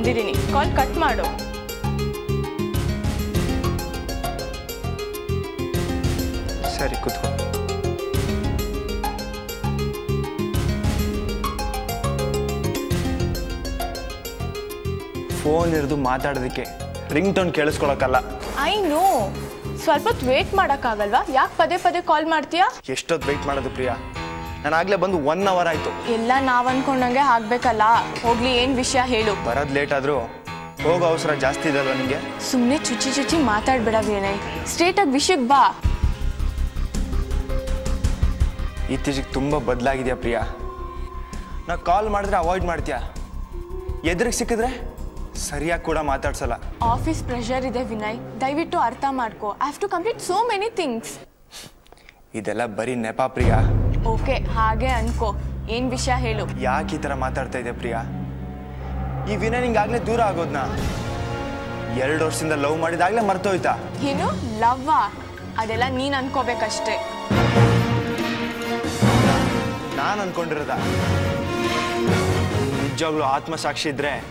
ಬಂದಿದ್ದೀನಿ. Call cut ಮಾಡು. ಸರಿ ಕೂತ್ಕೋ. ಫೋನ್ ಇರಿದು ಮಾತಾಡೋದಕ್ಕೆ ರಿಂಗ್ ಟೋನ್ ಕೇಳಿಸ್ಕೊಳಕ್ಕಲ್ಲ. I know. ಸ್ವಲ್ಪ ವೇಟ್ ಮಾಡೋಕ್ಕಾಗಲ್ವಾ? ಯಾಕೆ ಪದೇ ಪದೇ ಕಾಲ್ ಮಾಡ್ತೀಯಾ? ಎಷ್ಟೊತ್ತು ವೇಟ್ ಮಾಡೋದು ಪ್ರಿಯಾ? ನಾನು ಆಗಲೇ ಬಂದು ಒನ್ ಅವರ್ ಆಯ್ತು. ಎಲ್ಲ ನಾವ್ ಅನ್ಕೊಂಡಂಗೆ ಆಗ್ಬೇಕಲ್ಲ ಹೋಗ್ಲಿ ಏನ್ ವಿಷಯ ಹೇಳು. ಬರೋದು ಲೇಟ್ ಆದ್ರೂ ಹೋಗೋ ಅವಸರ ಜಾಸ್ತಿ ಇದಲ್ವಾ ನಿಮಗೆ? ಸುಮ್ಮನೆ ಚುಚ್ಚಿ ಚುಚ್ಚಿ ಮಾತಾಡ್ಬೇಡ ವಿನಯ್ ಸ್ಟ್ರೇಟಾಗಿ ವಿಷಯಕ್ಕೆ ಬಾ. ಇತ್ತೀಚೆಗೆ ತುಂಬ ಬದಲಾಗಿದೆಯಾ ಪ್ರಿಯಾ? ನಾ ಕಾಲ್ ಮಾಡಿದ್ರೆ ಅವಾಯ್ಡ್ ಮಾಡ್ತೀಯಾ? ಎದುರಿಗೆ ಸಿಕ್ಕಿದ್ರೆ ಸರಿಯಾಗಿ ಕೂಡ ಮಾತಾಡ್ಸಲ್ಲ. ಆಫೀಸ್ ಪ್ರೆಷರ್ ಇದೆ ವಿನಯ್ ದಯವಿಟ್ಟು ಅರ್ಥ ಮಾಡ್ಕೋ. I have to complete so many things ಇದೆಲ್ಲ ಬರೀ ನೆಪ ಪ್ರಿಯಾ. ಓಕೆ ಹಾಗೆ ಅನ್ಕೋ. ಏನ್ ವಿಷಯ ಹೇಳು. ಯಾಕೆ ಈ ಥರ ಮಾತಾಡ್ತಾ ಇದೆ ಪ್ರಿಯಾ? ಈ ವಿನಯ್ ನಿಂಗಾಗ್ಲೇ ದೂರ ಆಗೋದ್ನಾ? ಎರಡು ವರ್ಷದಿಂದ ಲವ್ ಮಾಡಿದಾಗ್ಲೇ ಮರ್ತೋಯ್ತಾ? ಏನು? ಲವ್ ಅದೆಲ್ಲ ನೀನ್ ಅನ್ಕೋಬೇಕಷ್ಟೇ. ನಾನು ಅನ್ಕೊಂಡಿರೋದ? ನಿಜವಾಗ್ಲೂ ಆತ್ಮಸಾಕ್ಷಿ ಇದ್ರೆ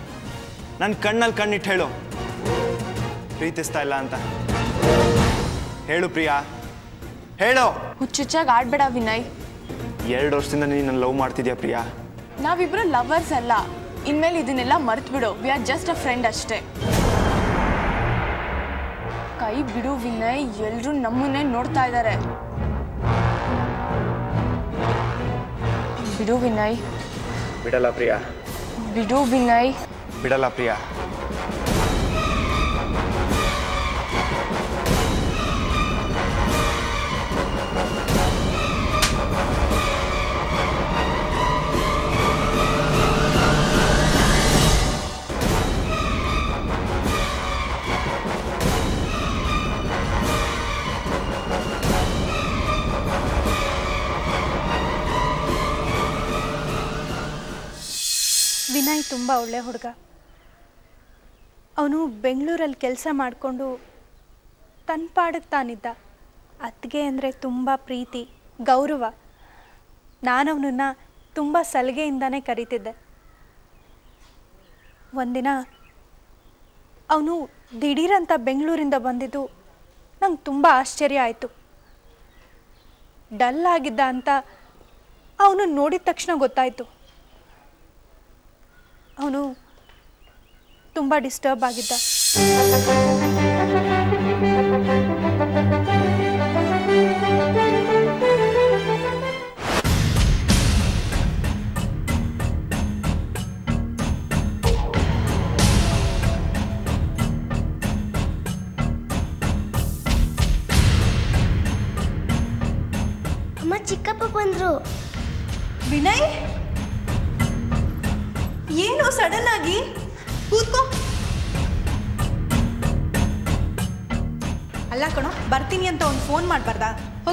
ನನ್ನ ಕಣ್ಣಲ್ಲಿ ಕಣ್ಣಿಟ್ಟು ಹೇಳು. ಪ್ರೀತಿಸ್ತಾ ಇಲ್ಲ ಅಂತ. ಹೇಳು ಪ್ರಿಯಾ. ಹೇಳು. ಹುಚ್ಚುಚ್ಚಾಗಿ ಆಡ್ಬೇಡ ವಿನಯ್. ಎರಡು ವರ್ಷದಿಂದ ನೀನು ಲವ್ ಮಾಡ್ತಿದ್ಯಾ ಪ್ರಿಯಾ? ನಾವಿಬ್ರು ಲವರ್ಸ್ ಅಲ್ಲ. ಇನ್ಮೇಲೆ ಇದನ್ನೆಲ್ಲ ಮರ್ತು ಬಿಡು we are just a friend ಅಷ್ಟೇ. ಕೈ ಬಿಡು ವಿನಯ್ ಎಲ್ಲರೂ ನಮ್ಮನ್ನೇ ನೋಡ್ತಾ ಇದ್ದಾರೆ ಬಿಡು ವಿನಯ್. ಬಿಡಲ್ಲ ಪ್ರಿಯಾ. ಬಿಡು ವಿನಯ್. ಬಿಡಲ್ಲ ಪ್ರಿಯಾ. ವಿನಯ್ ತುಂಬ ಒಳ್ಳೆ ಹುಡುಗ. ಅವನು ಬೆಂಗಳೂರಲ್ಲಿ ಕೆಲಸ ಮಾಡಿಕೊಂಡು ತನ್ನ ಪಾಡಕ್ಕೆ ತಾನಿದ್ದ. ಅತ್ತಿಗೆ ಅಂದರೆ ತುಂಬ ಪ್ರೀತಿ, ಗೌರವ. ನಾನು ಅವನನ್ನು ತುಂಬ ಸಲಿಗೆಯಿಂದನೇ ಕರಿತಿದ್ದೆ. ಒಂದಿನ ಅವನು ದಿಢೀರಂತ ಬೆಂಗಳೂರಿಂದ ಬಂದಿದ್ದು ನಂಗೆ ತುಂಬ ಆಶ್ಚರ್ಯ ಆಯಿತು. ಡಲ್ ಆಗಿದ್ದ ಅಂತ ಅವನು ನೋಡಿದ ತಕ್ಷಣ ಗೊತ್ತಾಯಿತು. ಅವನು ತುಂಬ ಡಿಸ್ಟರ್ಬ್ ಆಗಿದ್ದ.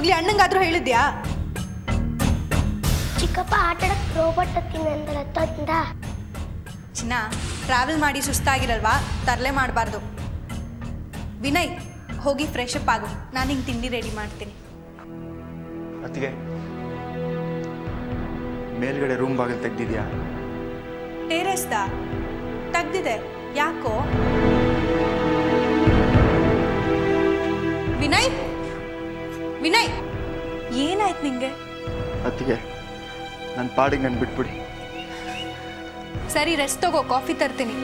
ಹೋಗ್ಲಿ ಅಣ್ಣಂಗಾದ್ರೂ ಹೇಳಿದ್ಯಾ? ಚಿಕ್ಕಪ್ಪ ಆಟಾಡಕ್ ರೋಬೋಟ್ ಹತ್ತೀನಿ ಅಂದ್ರೆ ತಂದ. ಚಿನ್ನ ಟ್ರಾವೆಲ್ ಮಾಡಿ ಸುಸ್ತಾಗಿರಲ್ವಾ? ತರಲೆ ಮಾಡಬಾರ್ದು. ವಿನಯ್ ಹೋಗಿ ಫ್ರೆಶ್ ಅಪ್ ಆಗು. ನಾನು ಹಿಂಗೆ ತಿಂಡಿ ರೆಡಿ ಮಾಡ್ತೀನಿ. ಅತ್ತಿಗೆ ಮೇಲ್ಗಡೆ ರೂಮ್ ಬಾಗಿಲು ತೆಗ್ದಿದ್ಯಾ? ಟೇರೆಸ್ದ? ತೆಗ್ದಿದೆ. ಯಾಕೋ? ವಿನಯ್? ವಿನಯ್ ಏನಾಯ್ತು ನಿಂಗೆ? ಅತ್ತಿಗೆ ನನ್ನ ಪಾಡಿಗೆ ನಾನು ಬಿಟ್ಬಿಡಿ. ಸರಿ ರೆಸ್ಟ್ ತಗೋ ಕಾಫಿ ತರ್ತೀನಿ.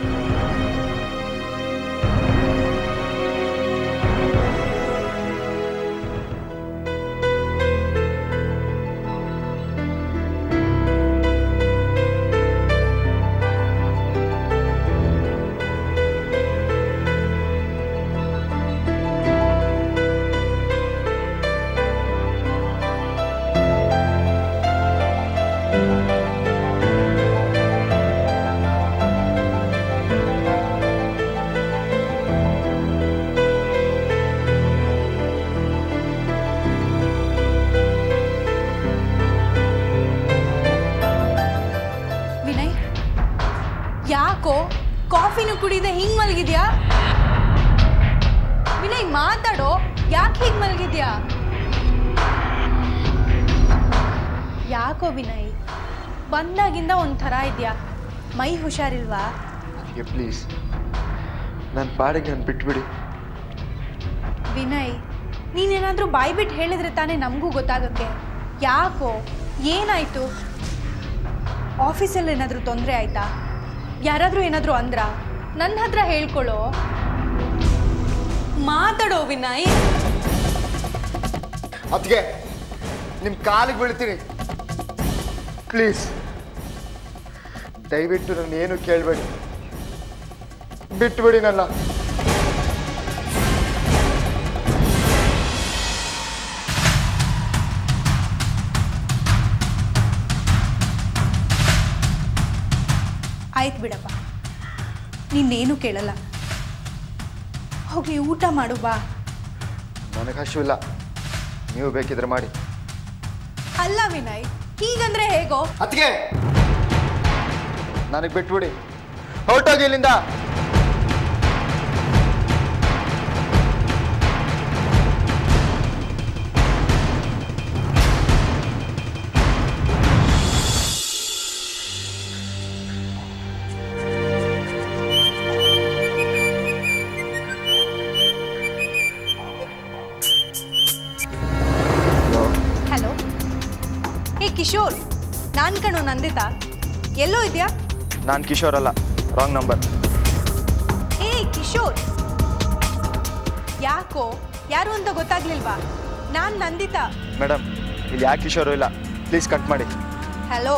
ಯಾಕೋ ವಿನಯ್ ಬಂದಾಗಿಂದ ಒಂಥರ ಇದೆಯಾ? ಮೈ ಹುಷಾರಿಲ್ವಾ? ನನಗೆ ಪ್ಲೀಸ್ ನನ್ನ ಪಾಡಿಗೆ ನಾನು ಬಿಟ್ಬಿಡಿ. ವಿನಯ್ ನೀನೇನಾದರೂ ಬಾಯಿ ಬಿಟ್ಟು ಹೇಳಿದ್ರೆ ತಾನೇ ನಮಗೂ ಗೊತ್ತಾಗುತ್ತೆ ಯಾಕೋ? ಏನಾಯಿತು? ಆಫೀಸಲ್ಲಿ ಏನಾದರೂ ತೊಂದರೆ ಆಯಿತಾ? ಯಾರಾದರೂ ಏನಾದರೂ ಅಂದ್ರ? ನನ್ನ ಹತ್ರ ಹೇಳ್ಕೊಳ್ಳೋ ಮಾತಾಡೋ ವಿನಯ್? ಅತ್ತಿಗೆ ನಿಮ್ಮ ಕಾಲಿಗೆ ಬೀಳ್ತೀನಿ. ಪ್ಲೀಸ್. ದಯವಿಟ್ಟು ನನ್ನ ಏನು ಕೇಳಬೇಡಿ. ಬಿಟ್ಬಿಡಿ ನನ್ನ. ಆಯ್ತು ಬಿಡಪ್ಪ. ನಿನ್ನೇನು ಕೇಳಲ್ಲ. ಹೋಗಿ ಊಟ ಮಾಡು ಬಾ. ನನಗೆ ಹಸಿವಿಲ್ಲ ನೀವು ಬೇಕಿದ್ರೆ ಮಾಡಿ. ಅಲ್ಲ ವಿನಯ್. ಹೀಗಂದ್ರೆ ಹೇಗೋ? ಅದಕ್ಕೆ ನನಗೆ ಬಿಟ್ಬಿಡಿ. ಹೊರಟೋಗಿ ಇಲ್ಲಿಂದ. ಕಿಶೋರ್? ನಾನು ಕಣು ನಂದಿತಾ. ಎಲ್ಲೋ ಇದ್ಯಾ? ನಾನು ಕಿಶೋರ್ ಅಲ್ಲ ರಾಂಗ್ ನಂಬರ್ ಹೇ ಕಿಶೋರ್. ಯಾಕೋ ಯಾರು ಅಂತ ಗೊತ್ತಾಗ್ಲಿಲ್ವಾ? ನಾನು ನಂದಿತಾ. ಮೇಡಮ್ ಇಲ್ಲಿ ಯಾಕೆ ಕಿಶೋರ್ ಇಲ್ಲ? ಪ್ಲೀಸ್ ಕಟ್ ಮಾಡಿ. ಹಲೋ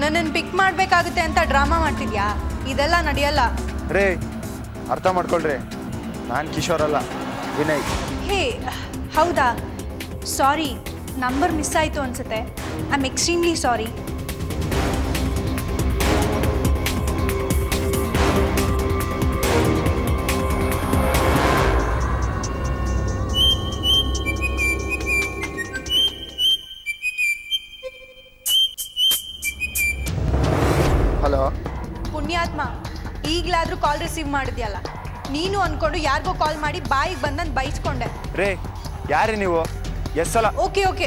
ನನ್ನನ್ನು ಪಿಕ್ ಮಾಡಬೇಕಾಗುತ್ತೆ ಅಂತ ಡ್ರಾಮಾ ಮಾಡ್ತಿದ್ಯಾ? ಇದೆಲ್ಲ ನಡೆಯಲ್ಲ. ರೇ ಅರ್ಥ ಮಾಡ್ಕೊಳ್ರಿ. ನಾನು ಕಿಶೋರ್ ಅಲ್ಲ ವಿನಯ್. ಹೇ ಹೌದಾ? ಸಾರಿ ನಂಬರ್ ಮಿಸ್ ಆಯಿತು ಅನ್ಸುತ್ತೆ. I extremely extremely sorry hello ಪುಣ್ಯಾತ್ಮ ಈಗಲಾದರೂ ಕಾಲ್ ರಿಸೀವ್ ಮಾಡಿದ್ಯಲ್ಲ? ನೀನು ಅಂದ್ಕೊಂಡು ಯಾರಿಗೋ ಕಾಲ್ ಮಾಡಿ ಬಾಯಿಗೆ ಬಂದಂದು ಬೈಸ್ಕೊಂಡೆ. ರೇ ಯಾರೇ ನೀವು? ಎಸ್ ಸಲ ಓಕೆ ಓಕೆ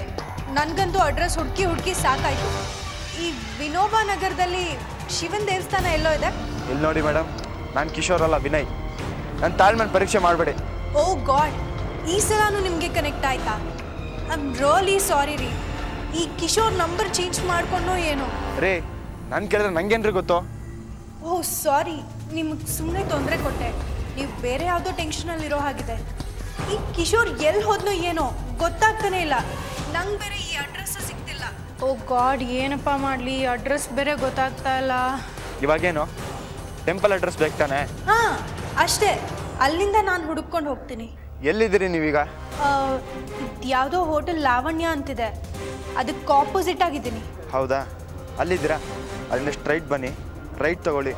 ನನಗಂತೂ ಅಡ್ರೆಸ್ ಹುಡುಕಿ ಹುಡುಕಿ ಸಾಕಾಯಿತು. ಈ ವಿನೋಬಾ ನಗರದಲ್ಲಿ ಶಿವನ್ ದೇವಸ್ಥಾನ ಎಲ್ಲೋ ಇದೆ? ಇಲ್ಲಿ ನೋಡಿ ಮೇಡಮ್ ನಾನು ಕಿಶೋರ್ ಅಲ್ಲ ವಿನಯ್. ನನ್ನ ತಾಳ್ಮೆನ ಪರೀಕ್ಷೆ ಮಾಡಬೇಡಿ. ಓ ಗಾಡ್ ಈ ಸಲನೂ ನಿಮಗೆ ಕನೆಕ್ಟ್ ಆಯ್ತಾ? ಐ ಆಮ್ ರೋಲಿ ಸಾರಿ ರೀ. ಈ ಕಿಶೋರ್ ನಂಬರ್ ಚೇಂಜ್ ಮಾಡ್ಕೊಂಡು ಏನು? ರೇ ನಾನು ಕೇಳಿದ್ರೆ ನಂಗೇನ್ರಿ ಗೊತ್ತು? ಓ ಸಾರಿ ನಿಮಗೆ ಸುಮ್ಮನೆ ತೊಂದರೆ ಕೊಟ್ಟೆ. ನೀವು ಬೇರೆ ಯಾವುದೋ ಟೆನ್ಷನಲ್ಲಿರೋ ಹಾಗಿದೆ ಈ ಕಿಶೋರ್ ಎಲ್ಲಿ ಹೋದ್ನೋ ಏನೋ? ಗೊತ್ತಾಗ್ತಾನೆ ಇಲ್ಲ. ನಂಗೆ ಬೇರೆ ಈ ಅಡ್ರೆಸ್ ಸಿಗ್ತಿಲ್ಲ. ಓ ಗಾಡ್ ಏನಪ್ಪ ಮಾಡಲಿ? ಅಡ್ರೆಸ್ ಬೇರೆ ಗೊತ್ತಾಗ್ತಾ ಇಲ್ಲ. ಇವಾಗೇನು? ಟೆಂಪಲ್ ಅಡ್ರೆಸ್ ಬೇಕು ತಾನೆ? ಹಾಂ ಅಷ್ಟೇ. ಅಲ್ಲಿಂದ ನಾನು ಹುಡುಕೊಂಡು ಹೋಗ್ತೀನಿ. ಎಲ್ಲಿದ್ದೀರಿ ನೀವೀಗ? ಯಾವುದೋ ಹೋಟೆಲ್ ಲಾವಣ್ಯ ಅಂತಿದೆ. ಅದಕ್ಕೆ ಆಪೋಸಿಟ್ ಆಗಿದ್ದೀನಿ. ಹೌದಾ? ಅಲ್ಲಿದ್ದೀರಾ? ಅಲ್ಲಿಂದ ಸ್ಟ್ರೈಟ್ ಬನ್ನಿ. ರೈಟ್ ತಗೊಳ್ಳಿ.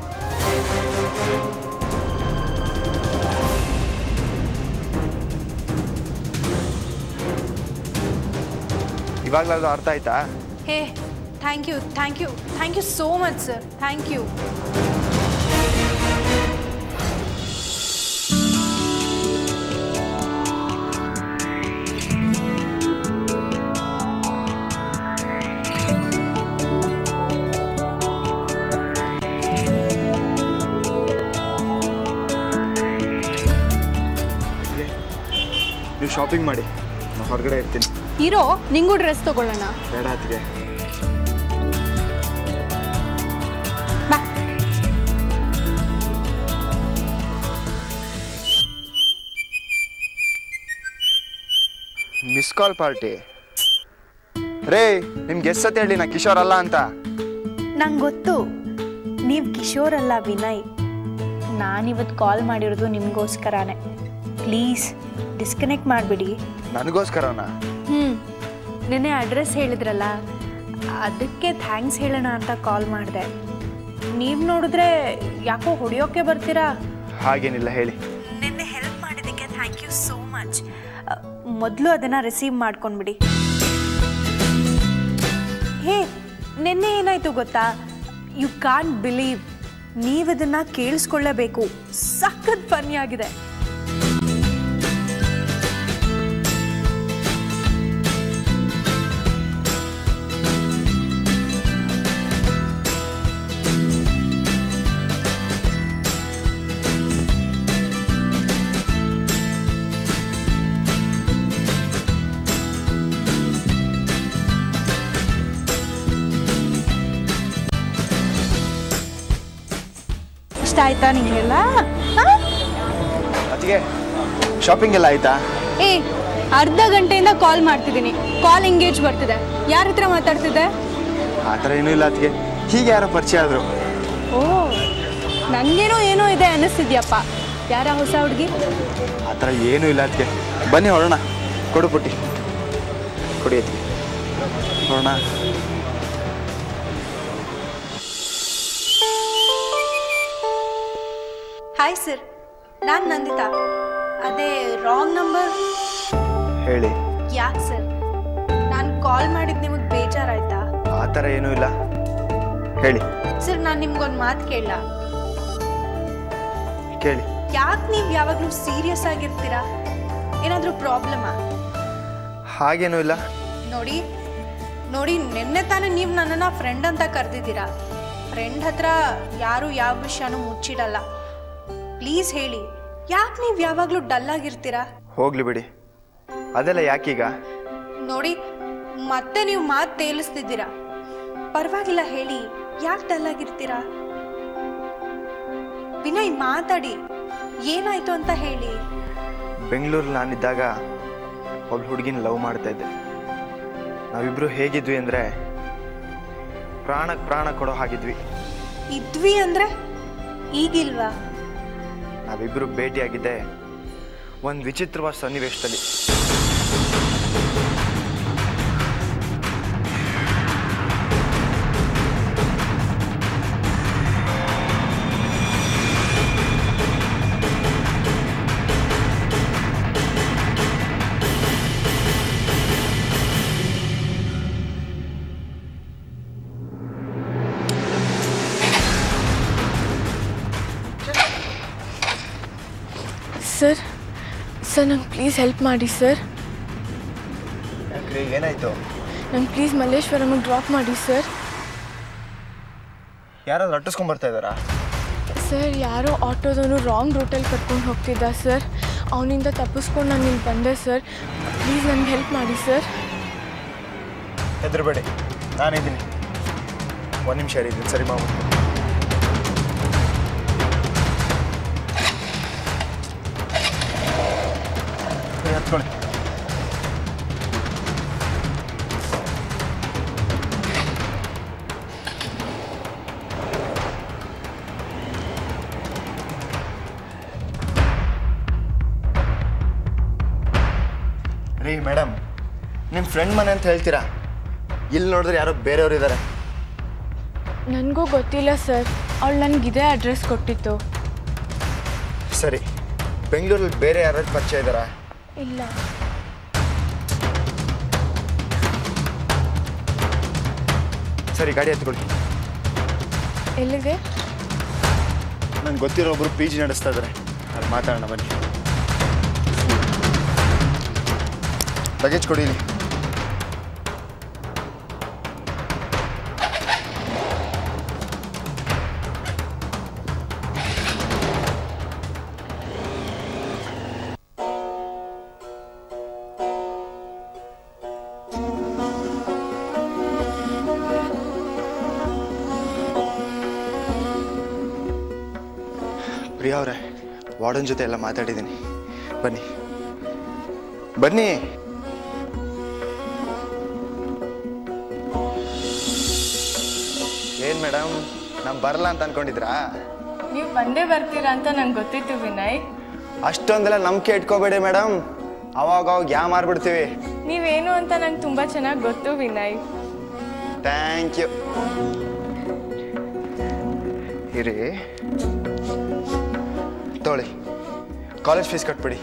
ಇವಾಗಲಾದ್ರು ಅರ್ಥ ಆಯ್ತಾ? Hey thank you thank you thank you so much sir thank you ನೀವು ಶಾಪಿಂಗ್ ಮಾಡಿ. ನಾನು ಹೊರಗಡೆ ಇರ್ತೀನಿ. ಇರೋ ನಿಂಗೂ ಡ್ರೆಸ್ ತಗೊಳ್ಳೋಣ. ಬೇಡ ಅತ್ತಿಗೆ. ಮಿಸ್ ಕಾಲ್ ಪಾರ್ಟಿ ರೇ ನಿಮ್ಗೆ ಎಸ್ ಸತಿ ಹೇಳಿ ನಾ ಕಿಶೋರ್ ಅಲ್ಲ ಅಂತ. ನಂಗೆ ಗೊತ್ತು. ನೀವು ಕಿಶೋರ್ ಅಲ್ಲ ವಿನಯ್. ನಾನಿವತ್ತು ಕಾಲ್ ಮಾಡಿರೋದು ನಿಮಗೋಸ್ಕರನೇ. ಪ್ಲೀಸ್ ಡಿಸ್ಕನೆಕ್ಟ್ ಮಾಡಿಬಿಡಿ. ನನಗೋಸ್ಕರನಾ? ಹ್ಞೂ ನಿನ್ನೆ ಅಡ್ರೆಸ್ ಹೇಳಿದ್ರಲ್ಲ ಅದಕ್ಕೆ ಥ್ಯಾಂಕ್ಸ್ ಹೇಳೋಣ ಅಂತ ಕಾಲ್ ಮಾಡಿದೆ. ನೀವು ನೋಡಿದ್ರೆ ಯಾಕೋ ಹೊಡಿಯೋಕೆ ಬರ್ತೀರಾ? ಹಾಗೇನಿಲ್ಲ ಹೇಳಿ. ನಿನ್ನೆ ಹೆಲ್ಪ್ ಮಾಡಿದ್ದಕ್ಕೆ ಥ್ಯಾಂಕ್ ಯು ಸೋ ಮಚ್ ಮೊದಲು ಅದನ್ನು ರಿಸೀವ್ ಮಾಡ್ಕೊಂಡ್ಬಿಡಿ. ಹೇ ನಿನ್ನೆ ಏನಾಯಿತು ಗೊತ್ತಾ? ಯು ಕಾಂಟ್ ಬಿಲೀವ್ ನೀವದನ್ನು ಕೇಳಿಸ್ಕೊಳ್ಳೇಬೇಕು. ಸಖತ್ ಫನ್ನಿ ಆಗಿದೆ. ಆಯ್ತಾ ನಿಂಗೆಲ್ಲ ಅದಕ್ಕೆ ಶಾಪಿಂಗ್ ಎಲ್ಲ ಆಯ್ತಾ? ಏ ಅರ್ಧ ಗಂಟೆಯಿಂದ ಕಾಲ್ ಮಾಡ್ತಿದ್ದೀನಿ. ಕಾಲ್ ಎಂಗೇಜ್ ಬರ್ತಿದೆ. ಯಾರ ಹತ್ರ ಮಾತಾಡ್ತಿದ್ದೆ? ಆ ಥರ ಏನೂ ಇಲ್ಲ ಅದಕ್ಕೆ ಹೀಗೆ ಯಾರೋ ಪರಿಚಯ ಆದರು. ಓ ನನಗೇನೋ ಏನೋ ಇದೆ ಅನ್ನಿಸ್ತಿದ್ಯಪ್ಪ ಯಾರ ಹೊಸ ಹುಡುಗಿ? ಆ ಥರ ಏನೂ ಇಲ್ಲ ಅದಕ್ಕೆ ಬನ್ನಿ ಹೊರಣ ಕೊಡು ಪುಟ್ಟಿ. ಕೊಡಿ ಅದಕ್ಕೆ ಹೊರಡೋಣ. ಹಾಯ್ ಸರ್ ನಾನು ನಂದಿತಾ. ಅದೇ ರಾಂಗ್ ನಂಬರ್ ಹೇಳಿ. ಯಾಕೆ ಸರ್ ನಾನು ಕಾಲ್ ಮಾಡಿದ್ದು ನಿಮಗೆ ಬೇಜಾರಾಯ್ತಾ? ಆ ಥರ ಏನೂ ಇಲ್ಲ. ಹೇಳಿ. ಸರ್ ನಾನು ನಿಮ್ಗೊಂದು ಮಾತು ಕೇಳ ಕೇಳಿ. ಯಾಕೆ ನೀವು ಯಾವಾಗಲೂ ಸೀರಿಯಸ್ ಆಗಿರ್ತೀರಾ? ಏನಾದರೂ ಪ್ರಾಬ್ಲಮಾ ಹಾಗೇನೂ ಇಲ್ಲ. ನೋಡಿ ನೋಡಿ ನಿನ್ನೆ ತಾನೇ ನೀವು ನನ್ನನ್ನು ಫ್ರೆಂಡ್ ಅಂತ ಕರೆದಿದ್ದೀರಾ. ಫ್ರೆಂಡ್ ಹತ್ರ ಯಾರು ಯಾವ ವಿಷಯನೂ ಮುಚ್ಚಿಡಲ್ಲ. ಪ್ಲೀಸ್ ಹೇಳಿ ಯಾಕೆ ನೀವು ಯಾವಾಗಲೂ ಡಲ್ ಆಗಿರ್ತೀರಾ? ಹೋಗ್ಲಿ ಬಿಡಿ. ಅದೆಲ್ಲ ಯಾಕೀಗ? ನೋಡಿ ಮತ್ತೆ ನೀವು ಮಾತು ತೇಲಿಸ್ತಿದ್ದೀರಾ? ಪರವಾಗಿಲ್ಲ ಹೇಳಿ ಯಾಕೆ ಡಲ್ ಆಗಿರ್ತೀರಾ? ವಿನಯ್ ಮಾತಾಡಿ ಏನಾಯ್ತು ಅಂತ ಹೇಳಿ. ಬೆಂಗಳೂರಲ್ಲಿ ನಾನಿದ್ದಾಗ ಒಬ್ಳು ಹುಡುಗಿನ ಲವ್ ಮಾಡ್ತಾ ಇದ್ದೆ. ನಾವಿಬ್ರು ಹೇಗಿದ್ವಿ ಅಂದರೆ ಪ್ರಾಣಕ್ಕೆ ಪ್ರಾಣ ಕೊಡೋ ಹಾಗಿದ್ವಿ. ಇದ್ವಿ ಅಂದ್ರೆ ಈಗಿಲ್ವಾ? ನಾವಿಬ್ರು ಭೇಟಿಯಾಗಿದ್ದೆ. ಒಂದು ವಿಚಿತ್ರವಾದ ಸನ್ನಿವೇಶದಲ್ಲಿ. ಸರ್ ನಂಗೆ ಪ್ಲೀಸ್ ಹೆಲ್ಪ್ ಮಾಡಿ ಸರ್. ಏನಾಯ್ತು? ನಂಗೆ ಪ್ಲೀಸ್ ಮಲ್ಲೇಶ್ವರಮಿಗೆ ಡ್ರಾಪ್ ಮಾಡಿ ಸರ್. ಯಾರಾದ್ರೂ ಅಟ್ಟಿಸ್ಕೊಂಡ್ ಬರ್ತಾ ಇದ್ದಾರಾ? ಸರ್ ಯಾರೋ ಆಟೋದವನು ರಾಂಗ್ ರೂಟಲ್ಲಿ ಕರ್ಕೊಂಡು ಹೋಗ್ತಿದ್ದ ಸರ್. ಅವನಿಂದ ತಪ್ಪಿಸ್ಕೊಂಡು ನಾನು ನಿಮ್ಗೆ ಬಂದೆ ಸರ್. ಪ್ಲೀಸ್ ನನಗೆ ಹೆಲ್ಪ್ ಮಾಡಿ ಸರ್. ಹೆದರ್ಬೇಡಿ. ನಾನಿದ್ದೀನಿ. ಒಂದು ನಿಮಿಷ ಇದ್ದೀನಿ ಸರಿ ಮಾಡ್ಬಿಟ್ಟು ಹತ್ಕೊಳ್ಳಿ ರೀ ಮೇಡಮ್ ನಿಮ್ಮ ಫ್ರೆಂಡ್ ಮನೆ ಅಂತ ಹೇಳ್ತೀರಾ? ಇಲ್ಲಿ ನೋಡಿದ್ರೆ ಯಾರೋ ಬೇರೆಯವ್ರು ಇದ್ದಾರೆ ನನಗೂ ಗೊತ್ತಿಲ್ಲ ಸರ್. ಅವಳು ನನಗೆ ಇದೇ ಅಡ್ರೆಸ್ ಕೊಟ್ಟಿತ್ತು ಸರಿ ಬೆಂಗಳೂರಲ್ಲಿ ಬೇರೆ ಯಾರಾದ್ರು ಪರಿಚಯ ಇದ್ದಾರಾ? ಇಲ್ಲ. ಸರಿ ಗಾಡಿ ಹತ್ಕೊಳ್ಳಿ ಎಲ್ಲಿಗೆ ನಂಗೆ ಗೊತ್ತಿರೋ ಒಬ್ರು ಪಿ ಜಿ ನಡೆಸ್ತಾ ಇದ್ದಾರೆ ಅಲ್ಲಿ ಮಾತಾಡೋಣ ಬನ್ನಿ. ಲಗೇಜ್ ಕೊಡಿ ವಾರ್ಡನ್ ಜೊತೆ ಎಲ್ಲ ಮಾತಾಡಿದ್ದೀನಿ. ಬನ್ನಿ. ಬನ್ನಿ. ಏನ್ ಮೇಡಮ್ ನಾನು ಬರಲ್ಲ ಅಂತ ಅನ್ಕೊಂಡಿದ್ರಾ? ನೀವು ಬಂದೇ ಬರ್ತೀರಾ ಅಂತ ನಂಗೆ ಗೊತ್ತಿತ್ತು ವಿನಯ್. ಅಷ್ಟೊಂದೆಲ್ಲ ನಂಬಿಕೆ ಇಟ್ಕೋಬೇಡಿ ಮೇಡಮ್ ಅವಾಗ ಅವಾಗ ಯಾ ಮಾರ್ಬಿಡ್ತೀವಿ. ನೀವೇನು ಅಂತ ನಂಗೆ ತುಂಬ ಚೆನ್ನಾಗಿ ಗೊತ್ತು ವಿನಯ್. Thank you. ಇರಿ. ತೋಳಿ. ಕಾಲೇಜ್ ಫೀಸ್ ಕಟ್ಬಿಡಿ.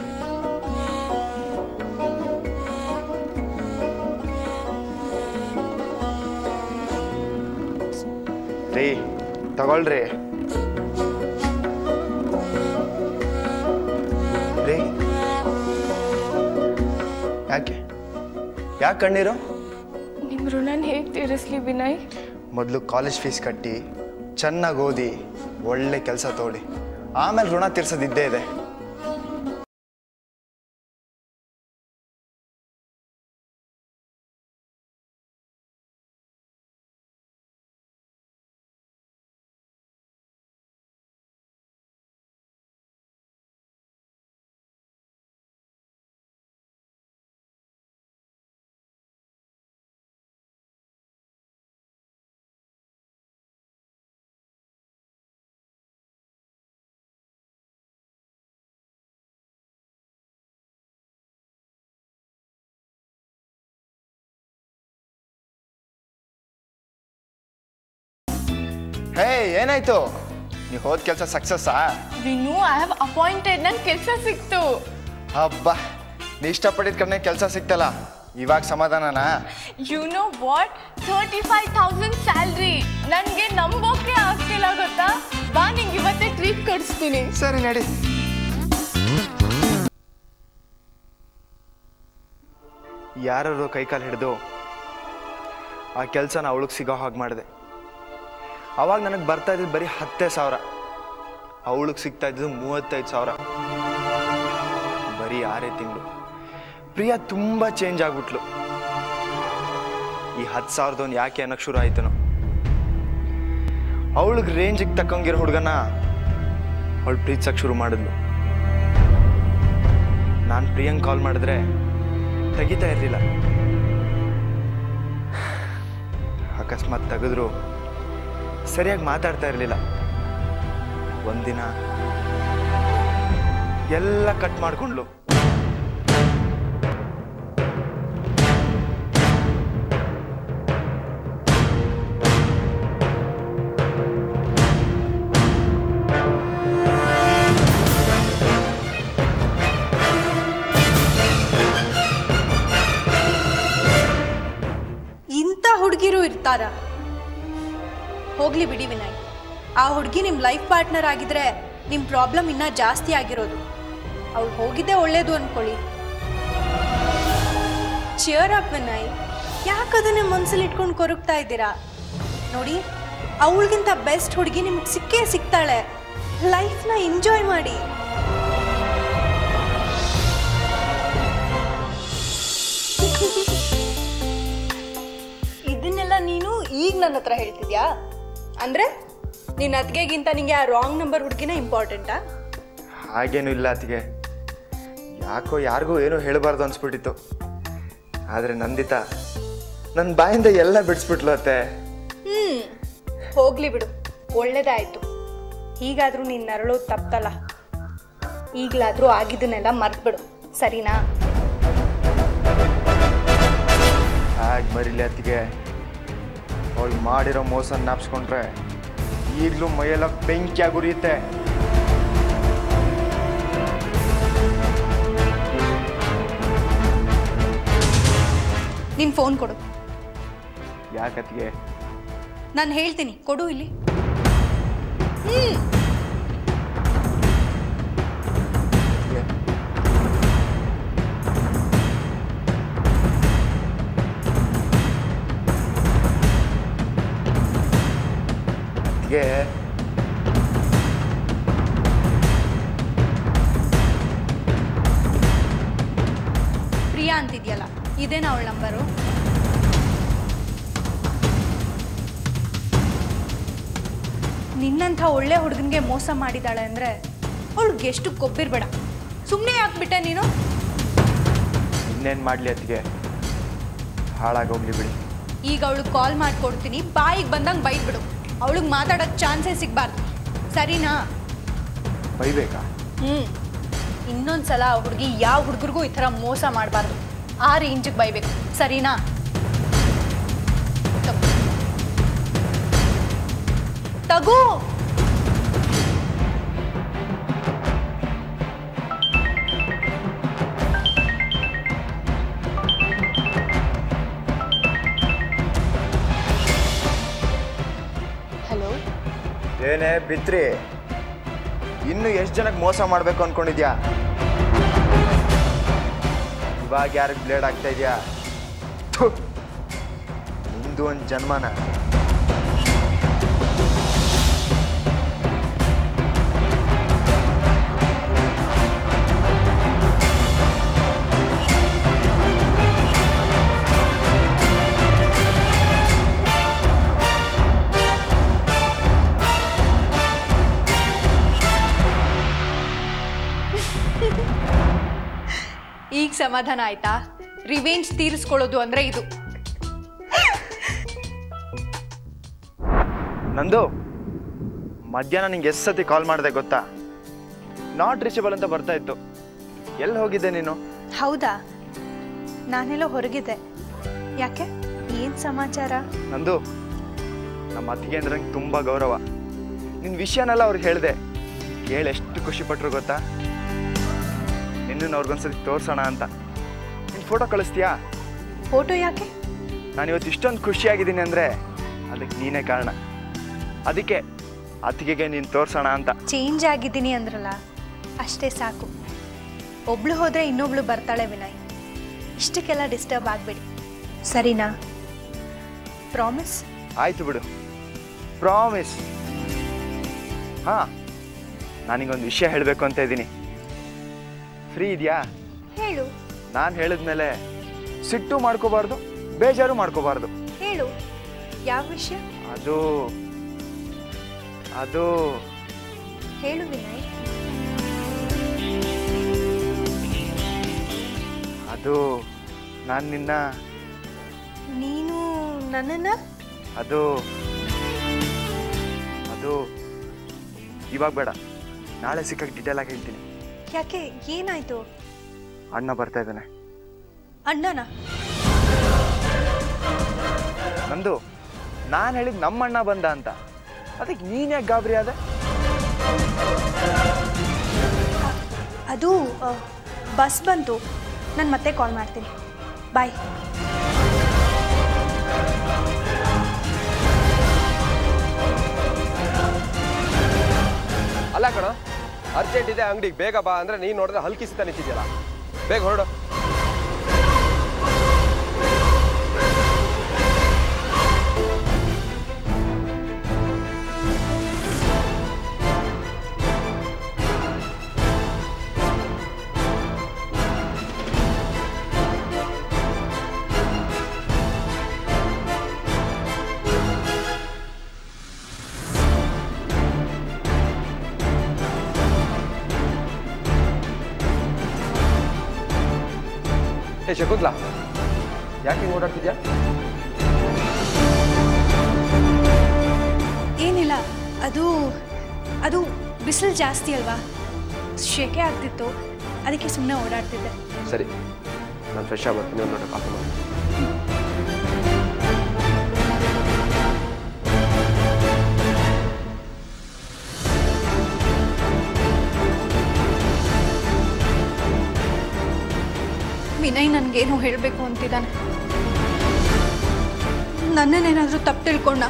ರೀ ತಗೊಳ್ರಿ. ರೀ. ಯಾಕೆ? ಯಾಕೆ ಕಣ್ಣೀರು? ನಿಮ್ಮ ಋಣನ ಹೇಗೆ ತೀರಿಸ್ಲಿ ವಿನಯ್? ಮೊದಲು ಕಾಲೇಜ್ ಫೀಸ್ ಕಟ್ಟಿ ಚೆನ್ನಾಗಿ ಓದಿ ಒಳ್ಳೆ ಕೆಲಸ ತೋಡಿ. ಆಮೇಲೆ ಋಣ ತೀರ್ಸೋದಿದ್ದೇ ಇದೆ. ಹೇ ಏನಾಯ್ತು? ನೀವು ಹೋದ ಕೆಲಸ ಸಕ್ಸಸ್ಸಾ ವಿನು ಐ ಹ್ಯಾವ್ ಅಪಾಯಿಂಟೆಡ್ ನಂಗೆ ಕೆಲಸ ಸಿಕ್ತು. ಹಬ್ಬ ನೀ ಇಷ್ಟಪಟ್ಟಿದ ಕಡೆ ಕೆಲಸ ಸಿಕ್ತಲ್ಲ ಇವಾಗ ಸಮಾಧಾನನಾ? You know what thirty five thousand salary ನನಗೆ ನಂಬೋಕೆ ಆಗ್ತಿಲ್ಲ ಗೊತ್ತಾ? ಬಾ ನಿಂಗೆ ಇವತ್ತೇ ಟ್ರೀಟ್ ಕೊಡಿಸ್ತೀನಿ ಸರಿ ನಡಿ. ಯಾರು ಕೈಕಾಲು ಹಿಡಿದು ಆ ಕೆಲಸನ ಅವಳಿಗೆ ಸಿಗೋ ಹಾಗೆ ಮಾಡಿದೆ. ಅವಾಗ ನನಗೆ ಬರ್ತಾ ಇದ್ದಿದ್ದು ಬರೀ ಹತ್ತೇ ಸಾವಿರ. ಅವಳಿಗೆ ಸಿಗ್ತಾ ಇದ್ದು ಮೂವತ್ತೈದು ಸಾವಿರ. ಬರೀ ಆರೇ ತಿಂಗಳು. ಪ್ರಿಯಾ ತುಂಬ ಚೇಂಜ್ ಆಗ್ಬಿಟ್ಲು. ಈ ಹತ್ತು ಸಾವಿರದೊಂದು ಯಾಕೆ ಅನ್ನೋಕ್ಕೆ ಶುರು ಆಯ್ತನು. ಅವಳಿಗೆ ರೇಂಜಿಗೆ ತಕ್ಕಂಗಿರೋ ಹುಡುಗನ ಅವಳು ಪ್ರೀತ್ಸಕ್ಕೆ ಶುರು ಮಾಡಿದ್ಲು. ನಾನು ಪ್ರಿಯಂಗ್ ಕಾಲ್ ಮಾಡಿದ್ರೆ ತೆಗಿತಾ ಇರಲಿಲ್ಲ. ಅಕಸ್ಮಾತ್ ತೆಗೆದ್ರು. ಸರಿಯಾಗಿ ಮಾತಾಡ್ತಾ ಇರಲಿಲ್ಲ. ಒಂದಿನ ಎಲ್ಲ ಕಟ್ ಮಾಡ್ಕೊಂಡ್ಲು. ಹೋಗ್ಲಿ ಬಿಡಿ ವಿನಯ್. ಆ ಹುಡುಗಿ ನಿಮ್ಮ ಲೈಫ್ ಪಾರ್ಟ್ನರ್ ಆಗಿದ್ರೆ ನಿಮ್ಮ ಪ್ರಾಬ್ಲಮ್ ಇನ್ನೂ ಜಾಸ್ತಿ ಆಗಿರೋದು. ಅವಳು ಹೋಗಿದ್ದೆ ಒಳ್ಳೇದು ಅನ್ಕೊಳ್ಳಿ. Cheer up Vinay. ಯಾಕದನ್ನೇ ಮನ್ಸಲ್ಲಿ ಇಟ್ಕೊಂಡು ಕೊರಗ್ತಾ ಇದ್ದೀರಾ? ನೋಡಿ, ಅವಳಿಗಿಂತ ಬೆಸ್ಟ್ ಹುಡುಗಿ ನಿಮ್ಗೆ ಸಿಕ್ಕೇ ಸಿಗ್ತಾಳೆ. ಲೈಫ್ನ ಎಂಜಾಯ್ ಮಾಡಿ. ಇದನ್ನೆಲ್ಲ ನೀನು ಈಗ ನನ್ನ ಹತ್ರ ಹೇಳ್ತಿದ್ಯಾ? ಅಂದ್ರೆ ನಿನ್ನ ಅತ್ತಿಗೆಗಿಂತ ನಿಂಗೆ ಆ ರಾಂಗ್ ನಂಬರ್ ಹುಡುಗಿನ ಇಂಪಾರ್ಟೆಂಟಾ ಹಾಗೇನು ಇಲ್ಲ ಅತ್ತಿಗೆ. ಯಾಕೋ ಯಾರಿಗೂ ಏನೂ ಹೇಳಬಾರ್ದು ಅನ್ಸ್ಬಿಟ್ಟಿತ್ತು. ಆದರೆ ನಂದಿತ ನನ್ನ ಬಾಯಿಂದ ಎಲ್ಲ ಬಿಡಿಸ್ಬಿಟ್ಲು ಅತ್ತೆ. ಹ್ಮ್ ಹೋಗ್ಲಿ ಬಿಡು. ಒಳ್ಳೇದಾಯ್ತು. ಹೀಗಾದ್ರೂ ನೀನು ನರಳು ತಪ್ಪಲ್ಲ ಈಗಲಾದರೂ ಆಗಿದ್ದನ್ನೆಲ್ಲ ಮರ್ತ್ಬಿಡು. ಸರಿನಾ? ಹಾಗೆ ಮರಿಲಿ ಅತ್ತಿಗೆ. ಅವಳು ಮಾಡಿರೋ ಮೋಸ ನಾಪ್ಸ್ಕೊಂಡ್ರೆ ಈಗಲೂ ಮೈಯೆಲ್ಲ ಬೆಂಕಿಯಾಗಿ ಉರಿಯುತ್ತೆ. ನಿನ್ ಫೋನ್ ಕೊಡು. ಯಾಕತ್ತಿಗೆ ನಾನು ಹೇಳ್ತೀನಿ ಕೊಡು ಇಲ್ಲಿ. ಅತ್ತಿಗೆ ಒಳ್ಳೆ ಹುಡುಗನಿಗೆ ಮೋಸ ಮಾಡಿದಾಳೆ ಅಂದರೆ ಅವಳಿಗೆ ಎಷ್ಟು ಕೊಬ್ಬಿರ್ಬೇಡ ಸುಮ್ಮನೆ ಹಾಕ್ಬಿಟ್ಟೆ ನೀನು? ಇನ್ನೇನ್ ಮಾಡ್ಲಿ ಅತ್ತಿಗೆ? ಹಾಳಾಗೋಗ್ಲಿ ಬಿಡಿ. ಈಗ ಅವಳಿಗೆ ಕಾಲ್ ಮಾಡ್ಕೊಡ್ತೀನಿ ಬಾಯಿಗೆ ಬಂದಂಗೆ ಬೈದ್ಬಿಡು. ಅವಳಿಗೆ ಮಾತಾಡೋಕ್ಕೆ ಚಾನ್ಸೇ ಸಿಗಬಾರ್ದು. ಸರಿನಾ? ಬೈಬೇಕಾ? ಹ್ಞೂ ಇನ್ನೊಂದ್ಸಲ ಆ ಹುಡುಗಿ ಯಾವ ಹುಡುಗರಿಗೂ ಈ ಥರ ಮೋಸ ಮಾಡಬಾರ್ದು. ಆ ರೇಂಜಿಗೆ ಬೈಬೇಕು. ಸರಿನಾ? ತಗೋ. ಏನೇ ಬಿತ್ರಿ, ಇನ್ನು ಎಷ್ಟು ಜನಕ್ಕೆ ಮೋಸ ಮಾಡಬೇಕು ಅನ್ಕೊಂಡಿದ್ಯಾ? ಇವಾಗ ಯಾರಿಗೆ ಬ್ಲೇಡ್ ಆಗ್ತಾ ಇದೆಯಾ? ಒಂದು ಜನ್ಮನ. ಸಮಾಧಾನ ಆಯ್ತಾ? ರಿವೆಂಜ್ ತೀರಿಸ್ಕೊಳ್ಳೋದು ಅಂದ್ರೆ ಇದು. ನಂದು ಮಧ್ಯಾಹ್ನ ನಿಂಗೆ ಎಷ್ಟು ಸತಿ ಕಾಲ್ ಮಾಡಿದೆ ಗೊತ್ತಾ? ನಾಟ್ ರೀಚಬಲ್ ಅಂತ ಬರ್ತಾ ಇತ್ತು. ಎಲ್ಲಿ ಹೋಗಿದ್ದೆ ನೀನು? ಹೌದಾ? ನಾನೆಲ್ಲೋ ಹೊರಗಿದ್ದೆ. ಯಾಕೆ? ಏನು ಸಮಾಚಾರ? ನಂದು ನಮ್ಮ ಅತ್ತಿಗೆ ಅಂದ್ರೆ ನಂಗೆ ತುಂಬ ಗೌರವ. ನಿನ್ನ ವಿಷಯನೆಲ್ಲ ಅವ್ರಿಗೆ ಹೇಳಿದೆ. ಕೇಳಿ ಎಷ್ಟು ಖುಷಿ ಪಟ್ರು ಗೊತ್ತಾ? ನಿನ್ನನ್ನು ಅವ್ರಿಗೊಂದ್ಸರಿ ತೋರ್ಸೋಣ ಅಂತ. ನೀನು ಫೋಟೋ ಕಳಿಸ್ತೀಯಾ? ಫೋಟೋ ಯಾಕೆ? ನಾನು ಇವತ್ತು ಇಷ್ಟೊಂದು ಖುಷಿಯಾಗಿದ್ದೀನಿ ಅಂದರೆ ಅದಕ್ಕೆ ನೀನೇ ಕಾರಣ. ಅದಕ್ಕೆ ಅತ್ತಿಗೆಗೆ ನೀನು ತೋರ್ಸೋಣ ಅಂತ. ಚೇಂಜ್ ಆಗಿದ್ದೀನಿ ಅಂದ್ರಲ್ಲ ಅಷ್ಟೇ ಸಾಕು. ಒಬ್ಳು ಹೋದ್ರೆ ಇನ್ನೊಬ್ಳು ಬರ್ತಾಳೆ ವಿನಯ್. ಇಷ್ಟಕ್ಕೆಲ್ಲ ಡಿಸ್ಟರ್ಬ್ ಆಗಬೇಡಿ. ಸರಿನಾ? ಪ್ರಾಮಿಸ್ ಆಯ್ತು ಬಿಡು. ಪ್ರಾಮಿಸ್ ಹಾಂ ನಾನಿಗೊಂದು ವಿಷಯ ಹೇಳಬೇಕು ಅಂತ ಇದ್ದೀನಿ. ಫ್ರೀ ಇದೆಯಾ? ಹೇಳು. ನಾನು ಹೇಳಿದ್ಮೇಲೆ ಸಿಟ್ಟು ಮಾಡ್ಕೋಬಾರ್ದು ಬೇಜಾರು ಮಾಡ್ಕೋಬಾರ್ದು. ಹೇಳು. ಯಾವ ವಿಷಯ? ಅದು ಅದು ಹೇಳು ವಿನಯ್. ಅದು ನಾನು ನಿನ್ನ ನೀನು ನನ್ನನ್ನು? ಅದು ಅದು ಇವಾಗ ಬೇಡ. ನಾಳೆ ಸಿಕ್ಕಕ್ಕೆ ಡಿಟೇಲ್ ಆಗಿ ಹೇಳ್ತೀನಿ. ಯಾಕೆ ಏನಾಯ್ತು? ಅಣ್ಣ ಬರ್ತಾ ಇದ್ದಾನೆ. ಅಣ್ಣನ? ನಂದು ನಾನು ಹೇಳಿದ್ ನಮ್ಮ ಅಣ್ಣ ಬಂದ ಅಂತ. ಅದಕ್ಕೆ ನೀನ್ ಯಾಕೆ ಗಾಬರಿ ಆದ? ಅದು ಬಸ್ ಬಂತು. ನಾನು ಮತ್ತೆ ಕಾಲ್ ಮಾಡ್ತೀನಿ. ಬಾಯ್ ಅಲ್ಲ ಕಣ ಅರ್ಜೆಂಟ್ ಇದೆ ಅಂಗಡಿಗೆ ಬೇಗ ಬಾ ಅಂದ್ರೆ ನೀನ್ ನೋಡಿದ್ರೆ ಹಲ್ಕಿಸ್ತಾ ನಿಂತಿದ್ಯಲ್ಲ ಬೇಗ ಹೊರಡು. ಶಕುಂತ್ಲಾ ಯಾಕೆ ಹಿಂಗೆ ಓಡಾಡ್ತಿದ್ಯಾ? ಏನಿಲ್ಲ ಅದು ಅದು ಬಿಸಿಲು ಜಾಸ್ತಿ ಅಲ್ವಾ? ಶೆಕೆ ಆಗ್ತಿತ್ತು ಅದಕ್ಕೆ ಸುಮ್ಮನೆ ಓಡಾಡ್ತಿದ್ದೆ. ಸರಿ ನಾನು ಫ್ರೆಶ್ ಆಗಿ ಬರ್ತೀನಿ ಒಂದು ಲೋಟ ನನಗೇನು ಹೇಳಬೇಕು ಅಂತಿದ್ದಾನೆ? ನನ್ನನ್ನೇನಾದರೂ ತಪ್ಪು ತಿಳ್ಕೊಂಡ?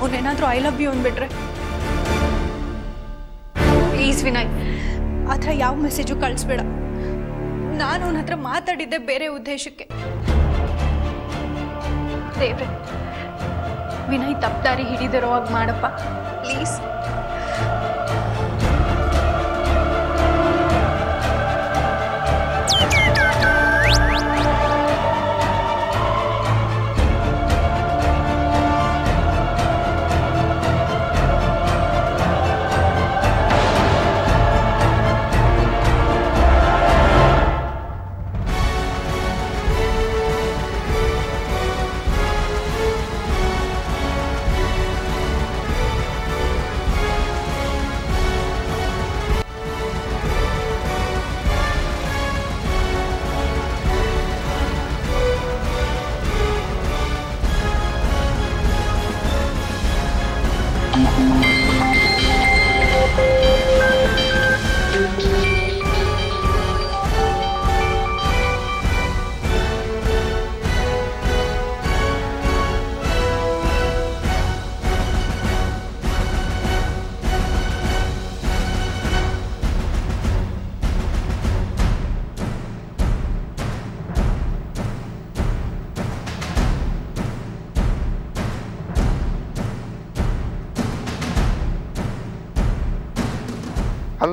ಅವನೇನಾದರೂ ಐ ಲವ್ ಯು ಅಂದ್ಬಿಟ್ರೆ? ಪ್ಲೀಸ್ ವಿನಯ್, ಆ ಥರ ಯಾವ ಮೆಸೇಜು ಕಳಿಸ್ಬೇಡ. ನಾನು ಅವನ ಹತ್ರ ಮಾತಾಡಿದ್ದೆ ಬೇರೆ ಉದ್ದೇಶಕ್ಕೆ. ದೇವ್ರೆ, ವಿನಯ್ ತಪ್ಪದಾರಿ ಹಿಡಿದಿರೋವಾಗ ಮಾಡಪ್ಪ. ಪ್ಲೀಸ್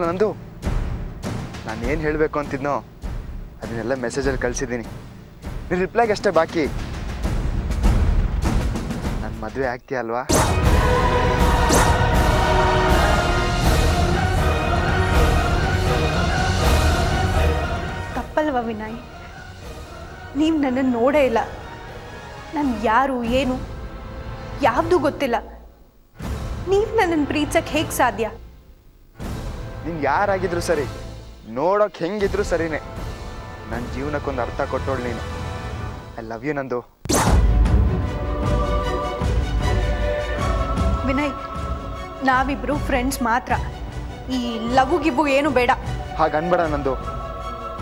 ಅಲ್ಲ ನಂದು? ನಾನು ಏನು ಹೇಳಬೇಕು ಅಂತಿದ್ನೋ, ಅದನ್ನೆಲ್ಲ ಮೆಸೇಜಲ್ಲಿ ಕಳಿಸಿದ್ದೀನಿ. ನೀನು ರಿಪ್ಲೈಗೆ ಅಷ್ಟೇ ಬಾಕಿ. ನನ್ನ ಮದುವೆ ಆಗ್ತೀಯ ಅಲ್ವಾ? ತಪ್ಪಲ್ವ ವಿನಾಯ್? ನೀವು ನನ್ನನ್ನು ನೋಡೇ ಇಲ್ಲ. ನಾನು ಯಾರು, ಏನು, ಯಾವುದೂ ಗೊತ್ತಿಲ್ಲ. ನೀವು ನನ್ನನ್ನು ಪ್ರೀತಿಸಕ್ಕೆ ಹೇಗೆ ಸಾಧ್ಯ? ನೀನು ಯಾರಾಗಿದ್ರು ಸರಿ ನೋಡೋಕೆ ಹೆಂಗಿದ್ರು ಸರಿನೇ. ನನ್ನ ಜೀವನಕ್ಕೊಂದು ಅರ್ಥ ಕೊಟ್ಟೋಳು ನೀನು. ಐ ಲವ್ ಯು ನಂದು. ವಿನಯ್ ನಾವಿಬ್ರು ಫ್ರೆಂಡ್ಸ್ ಮಾತ್ರ. ಈ ಲವ್ ಗಿಬ್ಬು ಏನು ಬೇಡ. ಹಾಗೆ ಅನ್ಬೇಡ ನಂದು.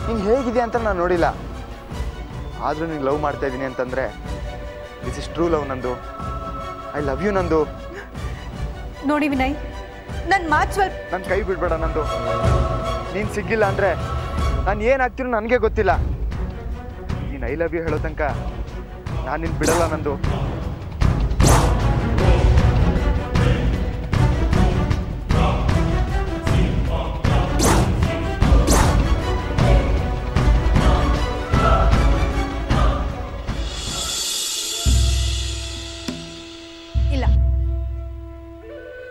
ನೀನು ಹೇಗಿದೆ ಅಂತ ನಾನು ನೋಡಿಲ್ಲ. ಆದರೂ ನೀನು ಲವ್ ಮಾಡ್ತಾ ಇದ್ದೀನಿ ಅಂತಂದರೆ ದಿಸ್ ಇಸ್ ಟ್ರೂ ಲವ್ ನಂದು. ಐ ಲವ್ ಯು ನಂದು. ನೋಡಿ ವಿನಯ್ ನನ್ನ ಮಾತು ಸ್ವಲ್ಪ ನನ್ನ ಕೈ ಬಿಡ್ಬೇಡ ನಂದು. ನೀನು ಸಿಗ್ಲಿಲ್ಲ ಅಂದರೆ ನಾನು ಏನಾಗ್ತೀನೋ ನನಗೆ ಗೊತ್ತಿಲ್ಲ. ನೀನು ಐ ಲವ್ ಯು ಹೇಳೋ ತನಕ ನಾನು ನಿನ್ ಬಿಡಲ್ಲ ನಂದು.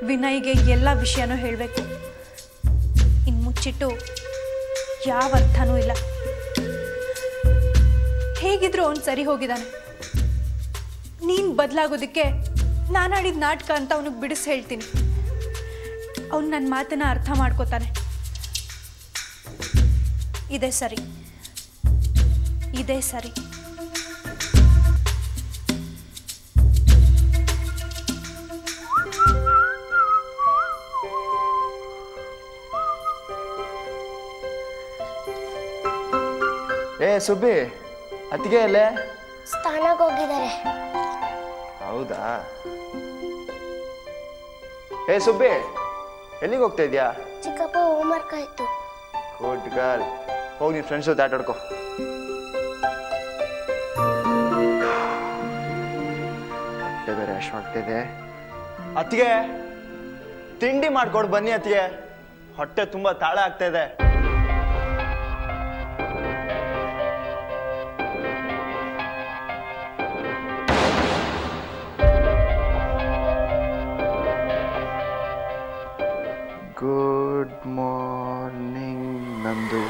ವಿನಯ್ಗೆ ಎಲ್ಲ ವಿಷಯನೂ ಹೇಳಬೇಕು. ಇನ್ನು ಮುಚ್ಚಿಟ್ಟು ಯಾವ ಅರ್ಥನೂ ಇಲ್ಲ. ಹೇಗಿದ್ರು ಅವನು ಸರಿ ಹೋಗಿದ್ದಾನೆ. ನೀನು ಬದಲಾಗೋದಕ್ಕೆ ನಾನು ಆಡಿದ ನಾಟಕ ಅಂತ ಅವನಿಗೆ ಬಿಡಿಸಿ ಹೇಳ್ತೀನಿ. ಅವನು ನನ್ನ ಮಾತನ್ನ ಅರ್ಥ ಮಾಡ್ಕೋತಾನೆ. ಇದೇ ಸರಿ. ಇದೇ ಸರಿ. ಸುಬ್ಬಿ ಅತ್ತಿಗೆ ಅಲ್ಲೇ ಸ್ಥಾನಕ್ಕೆ ಹೋಗಿದ್ದಾರೆ. ಹೌದಾ? ಏ ಸುಬ್ಬಿ ಎಲ್ಲಿಗೆ ಹೋಗ್ತಾ ಇದ್ಯಾ? ಚಿಕ್ಕಪ್ಪ ಹೋಮ್ವರ್ಕ್ ಆಯ್ತು. ಗುಡ್ ಗರ್ಲ್ ಹೋಗಿ ನಿನ್ನ ಫ್ರೆಂಡ್ಸ್ ಜೊತೆ ಆಟಾಡ್ಕೋ. ಬೇರೆ ಅಷ್ಟು ಆಗ್ತಿದೆ ಅಶ್ವಾಗ್ತಿದೆ ಅತ್ತಿಗೆ ತಿಂಡಿ ಮಾಡ್ಕೊಂಡು ಬನ್ನಿ ಅತ್ತಿಗೆ. ಹೊಟ್ಟೆ ತುಂಬಾ ತಾಳ ಆಗ್ತಾ ಇದೆ. ಗುಡ್ ಮಾರ್ನಿಂಗ್ ನಂದು.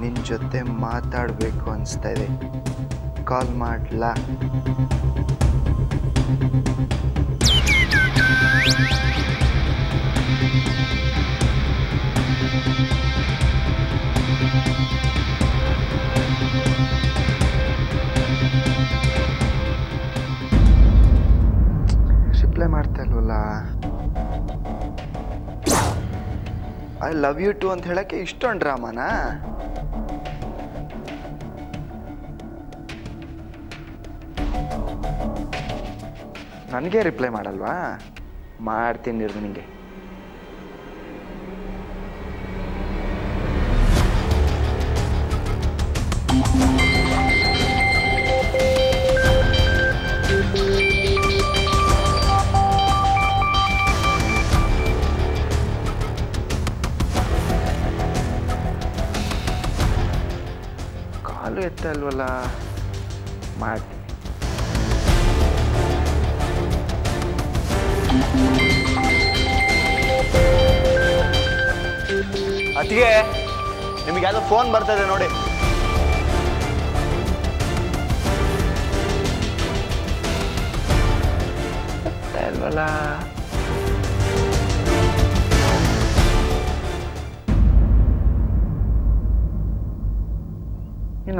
ನಿನ್ನ ಜೊತೆ ಮಾತಾಡಬೇಕು ಅನಿಸ್ತಾ ಇದೆ. ಕಾಲ್ ಮಾಡ್ಲಾ? ಐ ಲವ್ ಯು ಟು ಅಂತ ಹೇಳಕ್ಕೆ ಇಷ್ಟೊಂದು ಡ್ರಾಮಾನಾ? ನನಗೆ ರಿಪ್ಲೈ ಮಾಡಲ್ವಾ? ಮಾಡ್ತೀನಿ ಇರು ಎತ್ತ ಅಲ್ವಲ್ಲ? ಮಾಡ್ತೀನಿ ಅತಿಗೆ ನಿಮಗೆ ಯಾವುದೋ ಫೋನ್ ಬರ್ತದೆ ನೋಡಿ.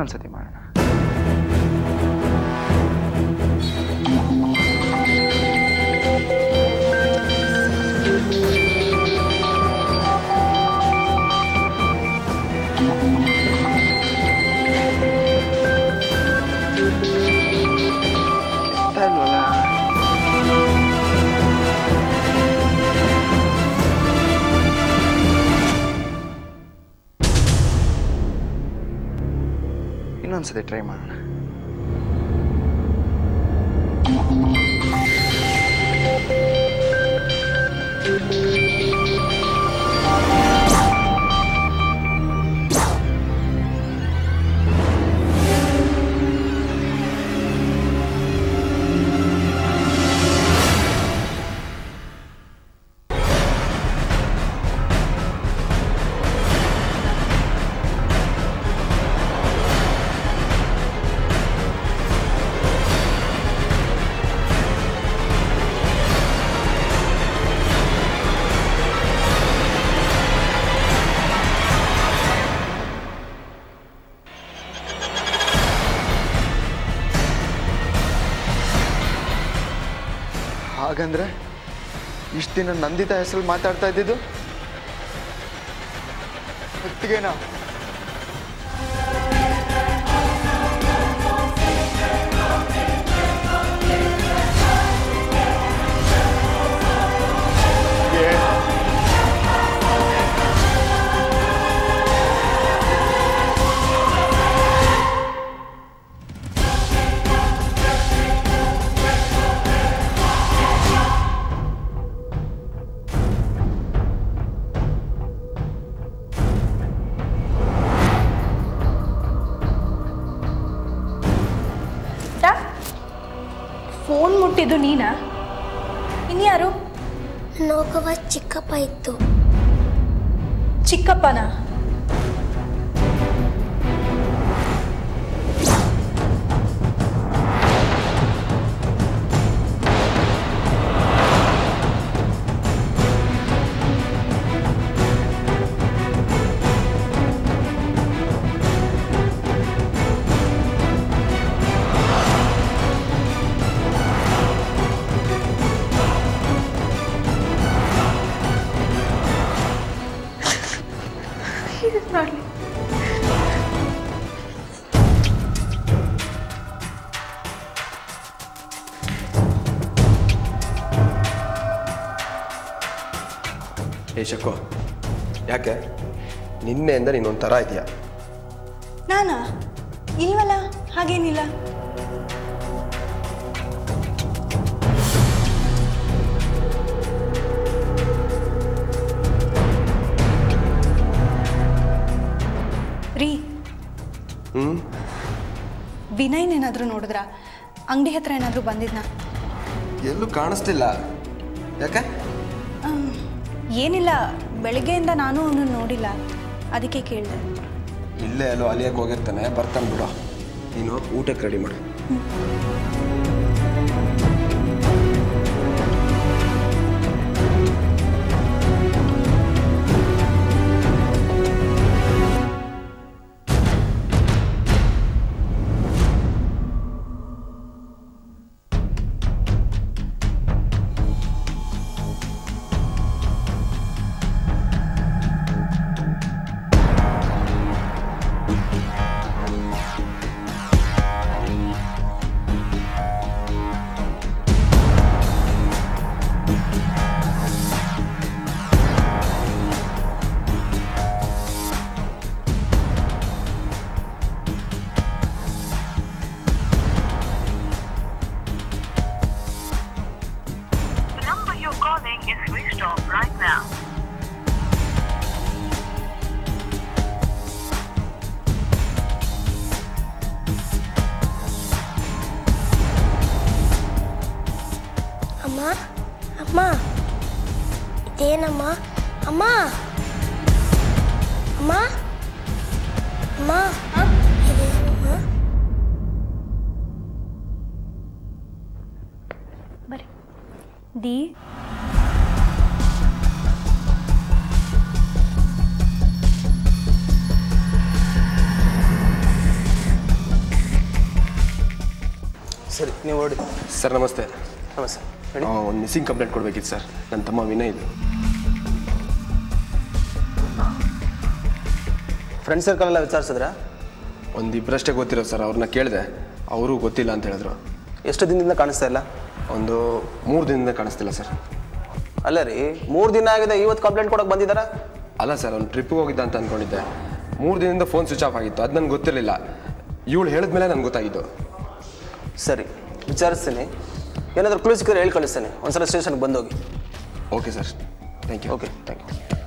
ಇನ್ನೊಂದ್ಸತಿ ಮಾಡೋಣ ಇನ್ನೊಂದ್ಸತಿ ಟ್ರೈ ಮಾಡೋಣ ಹಾಗಂದ್ರೆ ಇಷ್ಟು ದಿನ ನಂದಿತಾ ಹೆಸರಲ್ಲಿ ಮಾತಾಡ್ತಾ ಇದ್ದಿದ್ದು? ಹೊತ್ತಿಗೆನಾ? ಇತ್ತು ಚಿಕ್ಕಪ್ಪನ ಶಕ್ಕು ಯಾಕೆ? ನಿನ್ನೆಯಿಂದ ನೀನು ಥರ ಇದೆಯಾ? ನಾನಾ? ಇಲ್ವಲ್ಲ? ಹಾಗೇನಿಲ್ಲ. ರೀ. ಹ್ಞೂ ವಿನಯ್ನೇನಾದರೂ ನೋಡಿದ್ರ? ಅಂಗಡಿ ಹತ್ರ ಏನಾದ್ರೂ ಬಂದಿದ್ನಾ? ಎಲ್ಲೂ ಕಾಣಿಸ್ತಿಲ್ಲ ಯಾಕೆ? ಏನಿಲ್ಲ ಬೆಳಗ್ಗೆಯಿಂದ ನಾನು ಅವನು ನೋಡಿಲ್ಲ. ಅದಕ್ಕೆ ಕೇಳಿದೆ. ಇಲ್ಲೇ ಅಲ್ಲೋ ಅಲಿಯಕ್ಕೆ ಹೋಗಿರ್ತಾನೆ ಬರ್ತಾನೆ ಬಿಡು. ನೀನು ಊಟಕ್ಕೆ ರೆಡಿ ಮಾಡು. ಸರ್ ನಮಸ್ತೆ. ನಮಸ್ತೆ. ಒಂದು ಮಿಸ್ಸಿಂಗ್ ಕಂಪ್ಲೇಂಟ್ ಕೊಡ್ಬೇಕಿತ್ತು ಸರ್. ನನ್ನ ತಮ್ಮ ವಿನಯ್ ಇದು. ಫ್ರೆಂಡ್ ಸರ್ಕಲ್ ಎಲ್ಲ ವಿಚಾರಿಸಿದ್ರಾ? ಒಂದು ಇಬ್ಬರಷ್ಟೇ ಗೊತ್ತಿರೋ ಸರ್ ಅವ್ರನ್ನ ಕೇಳಿದೆ. ಅವರು ಗೊತ್ತಿಲ್ಲ ಅಂತ ಹೇಳಿದ್ರು. ಎಷ್ಟು ದಿನದಿಂದ ಕಾಣಿಸ್ತಾ ಇಲ್ಲ? ಒಂದು ಮೂರು ದಿನದಿಂದ ಕಾಣಿಸ್ತಿಲ್ಲ ಸರ್. ಅಲ್ಲ ರೀ ಮೂರು ದಿನ ಆಗಿದೆ ಇವತ್ತು ಕಂಪ್ಲೇಂಟ್ ಕೊಡೋಕೆ ಬಂದಿದ್ದಾರ? ಅಲ್ಲ ಸರ್ ಅವ್ನು ಟ್ರಿಪ್ಪಿಗೆ ಹೋಗಿದ್ದ ಅಂತ ಅಂದ್ಕೊಂಡಿದ್ದೆ ಮೂರು ದಿನದಿಂದ ಫೋನ್ ಸ್ವಿಚ್ ಆಫ್ ಆಗಿತ್ತು ಅದು ನನಗೆ ಗೊತ್ತಿರಲಿಲ್ಲ. ಇವಳು ಹೇಳಿದ್ಮೇಲೆ ನನಗೆ ಗೊತ್ತಾಗಿದ್ದು. ಸರಿ. ವಿಚಾರಿಸ್ತೀನಿ. ಏನಾದರೂ ಕ್ಲೂ ಸಿಕ್ಕಿದ್ರೆ ಹೇಳಿ ಕಳಿಸ್ತೇನೆ ಒಂದ್ಸಲ ಸ್ಟೇಷನ್ಗೆ ಬಂದೋಗಿ. Okay sir thank you okay thank you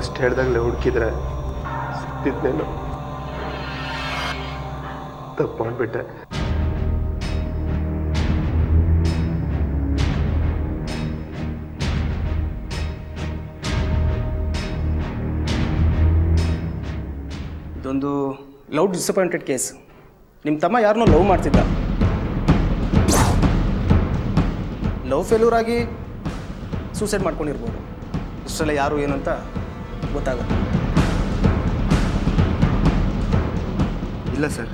first ಹೇಳ್ದಾಗಲೇ ಹುಡುಕಿದ್ರೆ ಸಿಕ್ತಿದ್ದೇನು ತಪ್ಪು ಮಾಡಿಬಿಟ್ಟೆ. ಇದೊಂದು ಲವ್ ಡಿಸಪಾಯಿಂಟೆಡ್ ಕೇಸ್ ನಿಮ್ಮ ತಮ್ಮ ಯಾರನ್ನೋ ಲವ್ ಮಾಡ್ತಿದ್ದ. ಲವ್ ಫೇಲ್ಯೂರ್ ಆಗಿ ಸೂಸೈಡ್ ಮಾಡ್ಕೊಂಡಿರ್ಬೋದು. ಇಷ್ಟೆಲ್ಲ ಯಾರು ಏನಂತ ಗೊತ್ತಾಗುತ್ತೆ. ಇಲ್ಲ ಸರ್.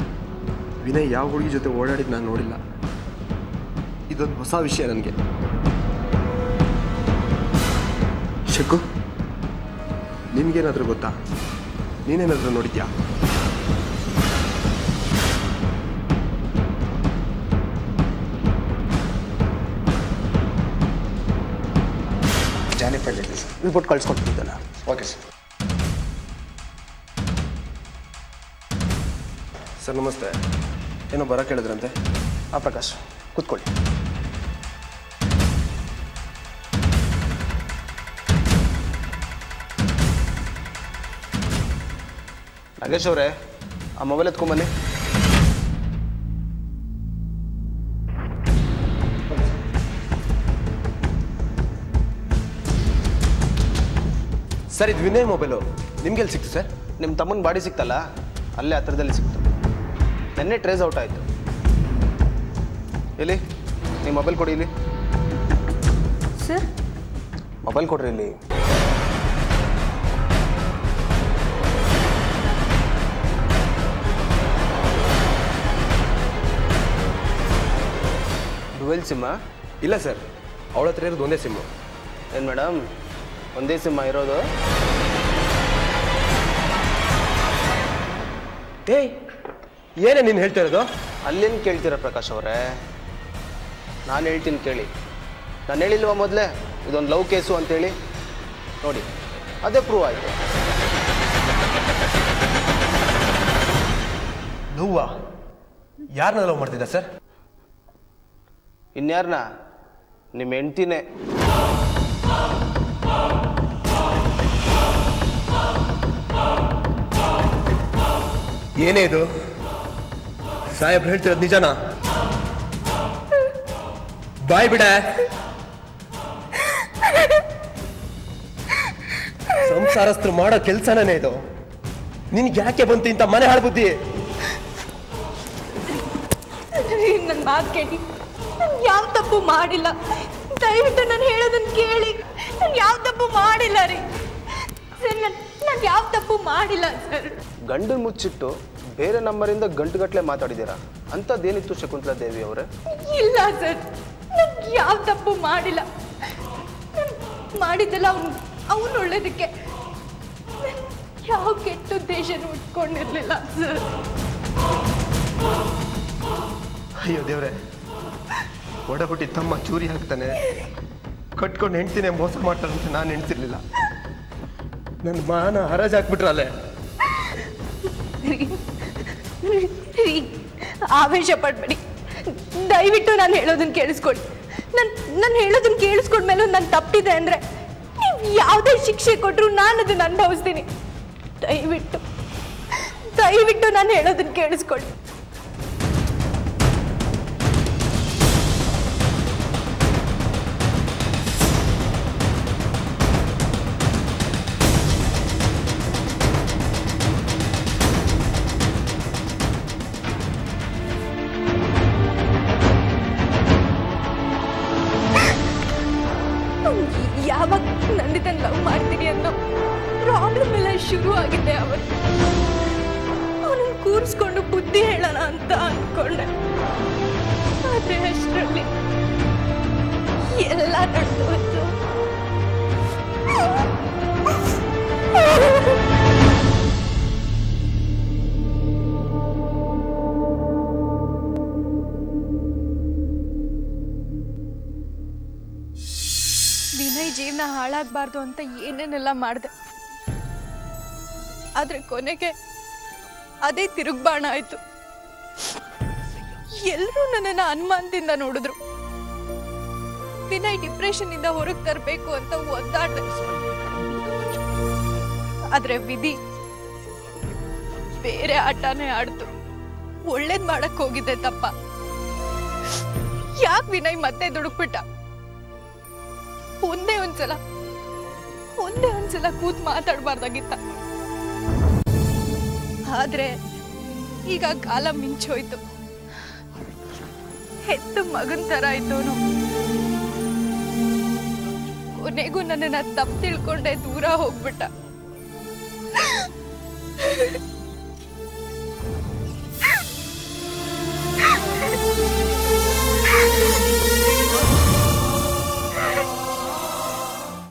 ವಿನಯ್ ಯಾವ ಹುಡುಗಿ ಜೊತೆ ಓಡಾಡಿದ್ದು ನಾನು ನೋಡಿಲ್ಲ. ಇದೊಂದು ಹೊಸ ವಿಷಯ ನನಗೆ. ಶಕು ನಿನ್ಗೇನಾದರೂ ಗೊತ್ತಾ? ನೀನೇನಾದರೂ ನೋಡಿದ್ಯಾ? ಸರ್. ರಿಪೋರ್ಟ್ ಕಳ್ಸ್ಕೊಟ್ಟಿದ್ದಲ್ಲ ಓಕೆ ಸರ್. ಸರ್, ನಮಸ್ತೆ. ಏನೋ ಬರ ಕೇಳಿದ್ರಂತೆ. ಆ, ಪ್ರಕಾಶ್, ಕೂತ್ಕೊಳ್ಳಿ. ನಾಗೇಶ್ ಅವರೇ, ಆ ಮೊಬೈಲ್ ಎತ್ಕೊಂಬನ್ನಿ ಸರ್ ಇದು ವಿನಯ್ ಮೊಬೈಲು. ನಿಮ್ಗೆಲ್ಲಿ ಸಿಕ್ತು ಸರ್? ನಿಮ್ಮ ತಮ್ಮನ ಬಾಡಿ ಸಿಕ್ತಲ್ಲ ಅಲ್ಲೇ ಹತ್ರದಲ್ಲಿ ಸಿಕ್ತು. ನೆನ್ನೆ ಟ್ರೇಸ್ ಔಟ್ ಆಯಿತು. ಎಲ್ಲಿ? ನಿಮ್ಮ ಮೊಬೈಲ್ ಕೊಡಿ ಇಲ್ಲಿ. ಸರ್? ಮೊಬೈಲ್ ಕೊಡ್ರಿ ಇಲ್ಲಿ. ಡುವೆಲ್ ಸಿಮ್ಮ ಇಲ್ಲ ಸರ್ ಅವಳ ಹತ್ರ ಇರೋದು ಒಂದೇ ಸಿಮ್ಮು. ಏನು ಮೇಡಮ್? ಒಂದೇ ಸಿಂಹ ಇರೋದು. ಏಯ್ ಏನೇ ನೀನು ಹೇಳ್ತಿರೋದು ಅಲ್ಲೇನು ಕೇಳ್ತೀರಾ ಪ್ರಕಾಶ್ ಅವರೇ? ನಾನು ಹೇಳ್ತೀನಿ ಕೇಳಿ. ನಾನು ಹೇಳಿಲ್ವಾ ಮೊದಲೇ? ಇದೊಂದು ಲವ್ ಕೇಸು ಅಂತೇಳಿ. ನೋಡಿ ಅದೇ ಪ್ರೂವ್ ಆಯಿತು. ಲವ್ವಾ? ಯಾರನ್ನ ಲವ್ ಮಾಡ್ತಿದ್ದ ಸರ್? ಇನ್ಯಾರನ್ನ ನಿಮ್ಮ ಹೆಂಡ್ತಿನೇ. ಏನೇ ಇದು? ಸಾಹೇಬ್ರು ಹೇಳ್ತಿರೋದು ನಿಜನಾ? ಬಾಯ್ ಬಿಡ. ಸಂಸಾರಸ್ಥರು ಮಾಡೋ ಕೆಲ್ಸನೇ ಇದು. ನಿನ್ಗೆ ಯಾಕೆ ಬಂತು ಇಂಥ ಮನೆ ಹಾಳು ಬುದ್ಧಿ? ನನ್ನ ಮಾತು ಕೇಳಿ. ನಾನು ಯಾವ ತಪ್ಪು ಮಾಡಿಲ್ಲ. ದಯವಿಟ್ಟು ನಾನು ಹೇಳೋದನ್ನ ಕೇಳಿ. ನಾನು ಯಾವ ತಪ್ಪು ಮಾಡಿಲ್ಲ ರೀ. ಸರ್, ನಾನು ನಾನು ಯಾವ ತಪ್ಪು ಮಾಡಿಲ್ಲ ಸರ್ ಗಂಡು ಮುಚ್ಚಿಟ್ಟು ಬೇರೆ ನಂಬರಿಂದ ಗಂಟುಗಟ್ಟಲೆ ಮಾತಾಡಿದ್ದೀರಾ? ಅಂಥದ್ದೇನಿತ್ತು ಶಕುಂತಲಾ ದೇವಿ ಅವರೇ? ಇಲ್ಲ ಸರ್ ನಾನು ಯಾವ ತಪ್ಪು ಮಾಡಿಲ್ಲ. ಮಾಡಿದ್ದಲ್ಲ ಅವನು ಅವನು ಒಳ್ಳೇದಕ್ಕೆ. ಯಾವ ಕೆಟ್ಟ ಉದ್ದೇಶನೂ ಉಟ್ಕೊಂಡಿರ್ಲಿಲ್ಲ ಸರ್ ಅಯ್ಯೋ ದೇವ್ರೆ ಒಡಹುಟ್ಟಿ ತಮ್ಮ ಚೂರಿ ಹಾಕ್ತಾನೆ ಕಟ್ಕೊಂಡು ಹೆಂಡ್ತೀನಿ ಮೋಸ ಮಾಡ್ತಾರಂತ ನಾನು ಹೆಣ್ತಿರ್ಲಿಲ್ಲ ನನ್ನ ಮಾನ ಹರಾಜ್ ಹಾಕ್ಬಿಟ್ರಲ್ಲ ರೀ, ರೀ, ಆವೇಶ ಪಡ್ಬೇಡಿ. ದಯವಿಟ್ಟು ನಾನು ಹೇಳೋದನ್ನ ಕೇಳಿಸ್ಕೊಳ್ಳಿ ನಾನು ನಾನು ಹೇಳೋದನ್ನ ಕೇಳಿಸ್ಕೊಂಡ್ಮೇಲೂ ನಾನು ತಪ್ಪಿದೆ ಅಂದ್ರೆ ನೀವು ಯಾವುದೇ ಶಿಕ್ಷೆ ಕೊಟ್ಟರು ನಾನು ಅದನ್ನು ಅನುಭವಿಸ್ತೀನಿ. ದಯವಿಟ್ಟು ದಯವಿಟ್ಟು ನಾನು ಹೇಳೋದನ್ನ ಕೇಳಿಸ್ಕೊಳ್ಳಿ ಹಾಳಾಗಬಾರ್ದು ಅಂತ ಏನೇನೆಲ್ಲ ಮಾಡಿದೆ. ಆದ್ರೆ ಕೊನೆಗೆ ಅದೇ ತಿರುಗ್ಬಾಣ ಆಯ್ತು. ಎಲ್ಲರೂ ನನ್ನನ್ನು ಅನುಮಾನದಿಂದ ನೋಡಿದ್ರು. ದಿನ ವಿನಯ್ ಡಿಪ್ರೆಷನ್ ಇಂದ ಹೊರಗೆ ತರಬೇಕು ಅಂತ ಒದ್ದಾಡ್ದೆ. ಆದ್ರೆ ವಿಧಿ ಬೇರೆ ಆಟನೇ ಆಡ್ತು. ಒಳ್ಳೇದ್ ಮಾಡಕ್ ಹೋಗಿದ್ದೆ ತಪ್ಪ. ಯಾಕೆ ವಿನಯ್ ಮತ್ತೆ ದುಡುಕ್ಬಿಟ್ಟ? ಒಂದೇ ಒಂದ್ಸಲ ಒಂದೇ ಒಂದ್ಸಲ ಕೂತ್ ಮಾತಾಡಬಾರ್ದಾಗಿತ್ತ. ಆದ್ರೆ ಈಗ ಕಾಲ ಮಿಂಚೋಯ್ತು. ಹೆತ್ತು ಮಗನ್ ತರ ಇದ್ದೋನು ಕೊನೆಗೂ ನನ್ನ ತಪ್ಪು ತಿಳ್ಕೊಂಡೆ ದೂರ ಹೋಗ್ಬಿಟ್ಟ.